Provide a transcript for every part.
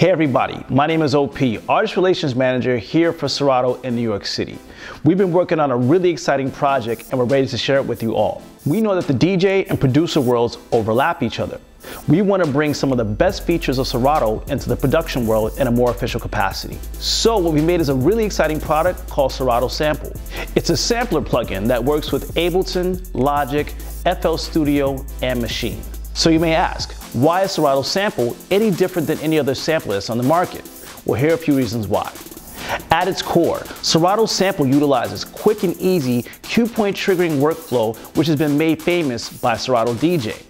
Hey everybody, my name is OP, Artist Relations Manager here for Serato in New York City. We've been working on a really exciting project and we're ready to share it with you all. We know that the DJ and producer worlds overlap each other. We want to bring some of the best features of Serato into the production world in a more official capacity. So what we made is a really exciting product called Serato Sample. It's a sampler plugin that works with Ableton, Logic, FL Studio, and Maschine. So you may ask, why is Serato Sample any different than any other sample sampler on the market? Well, here are a few reasons why. At its core, Serato Sample utilizes quick and easy cue point triggering workflow, which has been made famous by Serato DJ.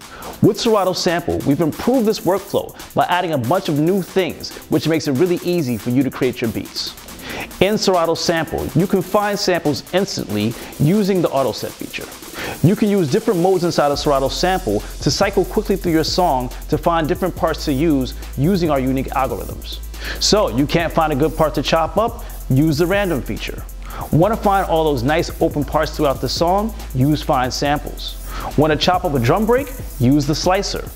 With Serato Sample, we've improved this workflow by adding a bunch of new things, which makes it really easy for you to create your beats. In Serato Sample, you can find samples instantly using the auto set feature. You can use different modes inside of Serato Sample to cycle quickly through your song to find different parts to use using our unique algorithms. So you can't find a good part to chop up? Use the random feature. Want to find all those nice open parts throughout the song? Use Find Samples. Want to chop up a drum break? Use the slicer.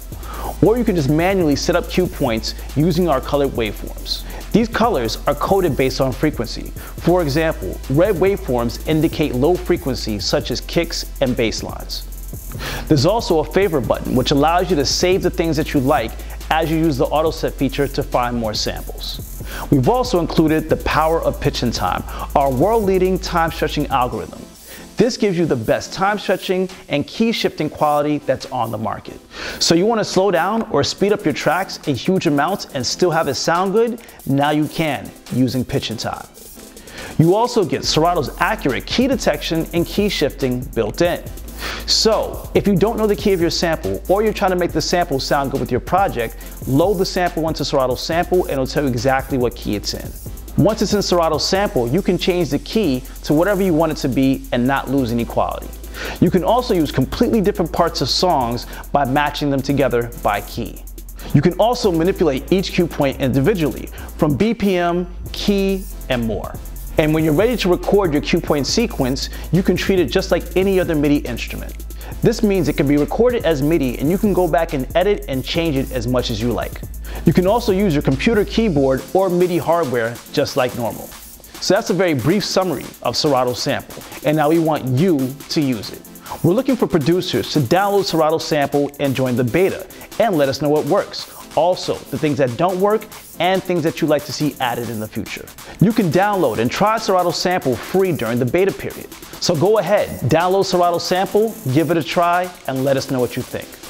Or you can just manually set up cue points using our colored waveforms. These colors are coded based on frequency. For example, red waveforms indicate low frequency such as kicks and bass lines. There's also a favorite button which allows you to save the things that you like as you use the auto set feature to find more samples. We've also included the power of pitch and time, our world leading time stretching algorithm. This gives you the best time stretching and key shifting quality that's on the market. So you want to slow down or speed up your tracks in huge amounts and still have it sound good? Now you can using pitch and time. You also get Serato's accurate key detection and key shifting built in. So, if you don't know the key of your sample or you're trying to make the sample sound good with your project, load the sample into Serato Sample and it'll tell you exactly what key it's in. Once it's in Serato Sample, you can change the key to whatever you want it to be and not lose any quality. You can also use completely different parts of songs by matching them together by key. You can also manipulate each cue point individually from BPM, key, and more. And when you're ready to record your cue point sequence, you can treat it just like any other MIDI instrument. This means it can be recorded as MIDI and you can go back and edit and change it as much as you like. You can also use your computer keyboard or MIDI hardware just like normal. So that's a very brief summary of Serato Sample, and now we want you to use it. We're looking for producers to download Serato Sample and join the beta, and let us know what works. Also, the things that don't work and things that you'd like to see added in the future. You can download and try Serato Sample free during the beta period. So go ahead, download Serato Sample, give it a try, and let us know what you think.